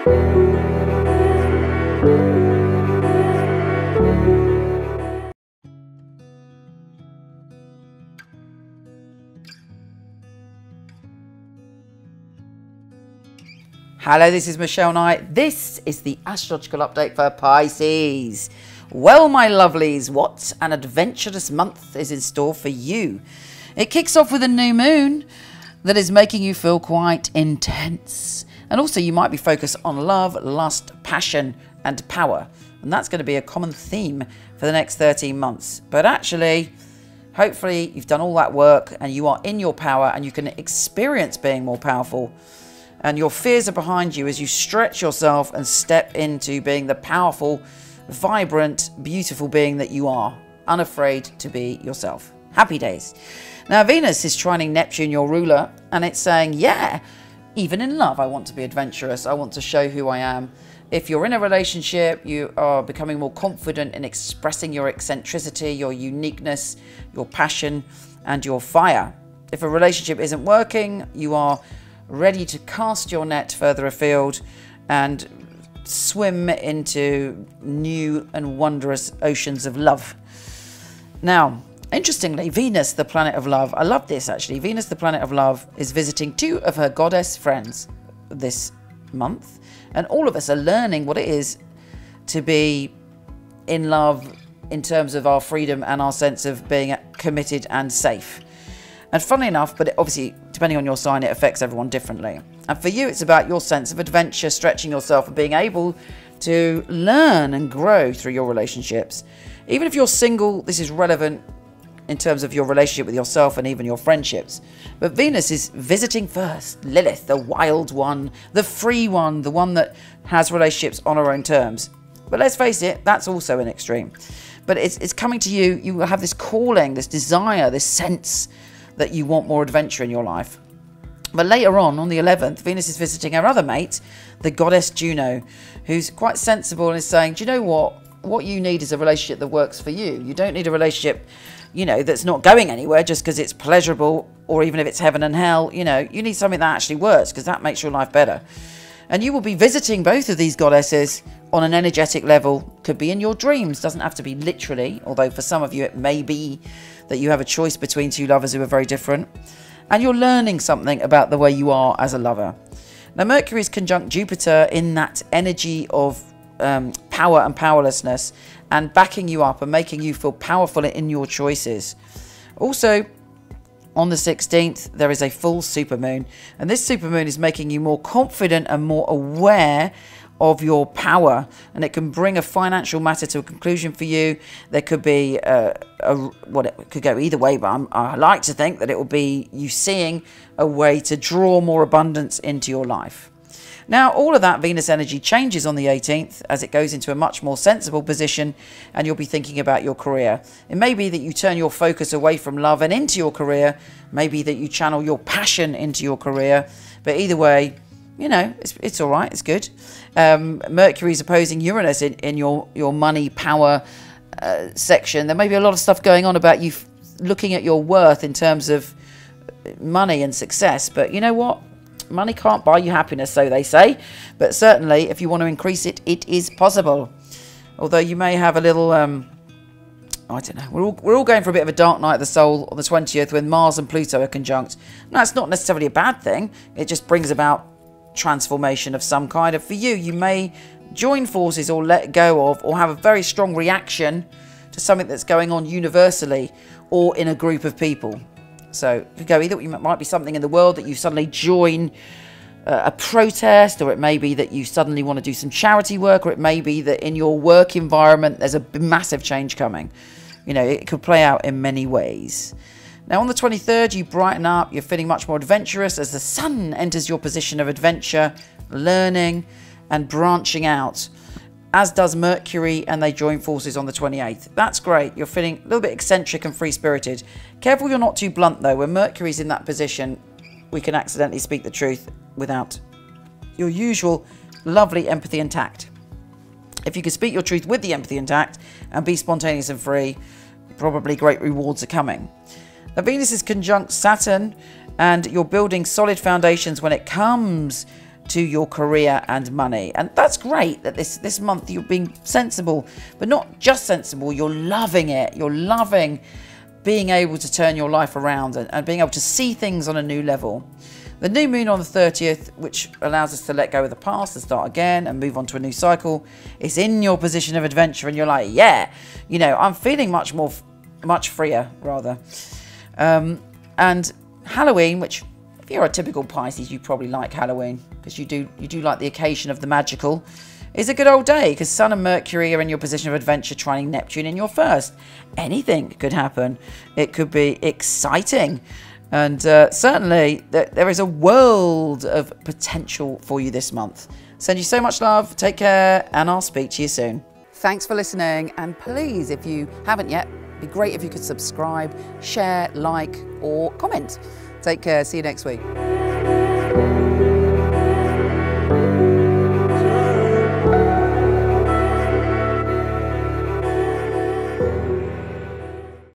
Hello, this is Michele Knight. This is the astrological update for Pisces. Well, my lovelies, what an adventurous month is in store for you. It kicks off with a new moon that is making you feel quite intense. And also, you might be focused on love, lust, passion, and power. And that's going to be a common theme for the next 13 months. But actually, hopefully, you've done all that work and you are in your power and you can experience being more powerful and your fears are behind you as you stretch yourself and step into being the powerful, vibrant, beautiful being that you are, unafraid to be yourself. Happy days. Now, Venus is trining Neptune, your ruler, and it's saying, yeah, even in love, I want to be adventurous. I want to show who I am. If you're in a relationship, you are becoming more confident in expressing your eccentricity, your uniqueness, your passion, and your fire. If a relationship isn't working, you are ready to cast your net further afield and swim into new and wondrous oceans of love. Now, interestingly, Venus, the planet of love, I love this actually. Venus, the planet of love, is visiting two of her goddess friends this month, and all of us are learning what it is to be in love in terms of our freedom and our sense of being committed and safe. And funnily enough, but obviously, depending on your sign, it affects everyone differently. And for you, it's about your sense of adventure, stretching yourself, and being able to learn and grow through your relationships. Even if you're single, this is relevant in terms of your relationship with yourself and even your friendships. But Venus is visiting first Lilith, the wild one, the free one, the one that has relationships on her own terms. But let's face it, that's also an extreme. But it's, it's coming to you, you will have this calling, this desire, this sense that you want more adventure in your life. But later on, on the 11th, Venus is visiting her other mate, the goddess Juno, who's quite sensible and is saying, Do you know what? What you need is a relationship that works for you. You don't need a relationship, you know, that's not going anywhere just because it's pleasurable or even if it's heaven and hell. You know, you need something that actually works because that makes your life better. And you will be visiting both of these goddesses on an energetic level. Could be in your dreams, doesn't have to be literally, although for some of you it may be that you have a choice between two lovers who are very different. And you're learning something about the way you are as a lover. Now, Mercury is conjunct Jupiter in that energy of um, power and powerlessness and backing you up and making you feel powerful in your choices. Also, on the 16th, there is a full supermoon, and this supermoon is making you more confident and more aware of your power and it can bring a financial matter to a conclusion for you there could be a, a what it could go either way but I'm, i like to think that it will be you seeing a way to draw more abundance into your life now all of that venus energy changes on the 18th as it goes into a much more sensible position and you'll be thinking about your career it may be that you turn your focus away from love and into your career maybe that you channel your passion into your career but either way you know, it's, it's all right, it's good. Um, Mercury's opposing Uranus in, in your, your money power uh, section. There may be a lot of stuff going on about you looking at your worth in terms of money and success, but you know what? Money can't buy you happiness, so they say. But certainly, if you want to increase it, it is possible. Although you may have a little. Um, I don't know. We're all, we're all going for a bit of a dark night of the soul on the 20th when Mars and Pluto are conjunct. Now, it's not necessarily a bad thing. It just brings about transformation of some kind. And for you, you may join forces or let go of or have a very strong reaction to something that's going on universally or in a group of people. So it could go either, it might be something in the world that you suddenly join uh, a protest, or it may be that you suddenly want to do some charity work, or it may be that in your work environment there's a massive change coming. You know, it could play out in many ways. Now, on the 23rd, you brighten up, you're feeling much more adventurous as the sun enters your position of adventure, learning, and branching out, as does Mercury, and they join forces on the 28th. That's great. You're feeling a little bit eccentric and free spirited. Careful you're not too blunt, though. When Mercury's in that position, we can accidentally speak the truth without your usual lovely empathy and tact. If you can speak your truth with the empathy and tact and be spontaneous and free, probably great rewards are coming. Now, Venus is conjunct Saturn, and you're building solid foundations when it comes to your career and money. And that's great that this, this month you're being sensible, but not just sensible, you're loving it. You're loving being able to turn your life around and, and being able to see things on a new level. The new moon on the 30th, which allows us to let go of the past and start again and move on to a new cycle, is in your position of adventure, and you're like, yeah, you know, I'm feeling much more, much freer rather. Um, and Halloween, which if you're a typical Pisces, you probably like Halloween because you do you do like the occasion of the magical. It's a good old day because Sun and Mercury are in your position of adventure, trining Neptune in your first. Anything could happen. It could be exciting. And uh, certainly, th there is a world of potential for you this month. Send you so much love. Take care, and I'll speak to you soon. Thanks for listening. And please, if you haven't yet, be great if you could subscribe, share, like, or comment. Take care. See you next week.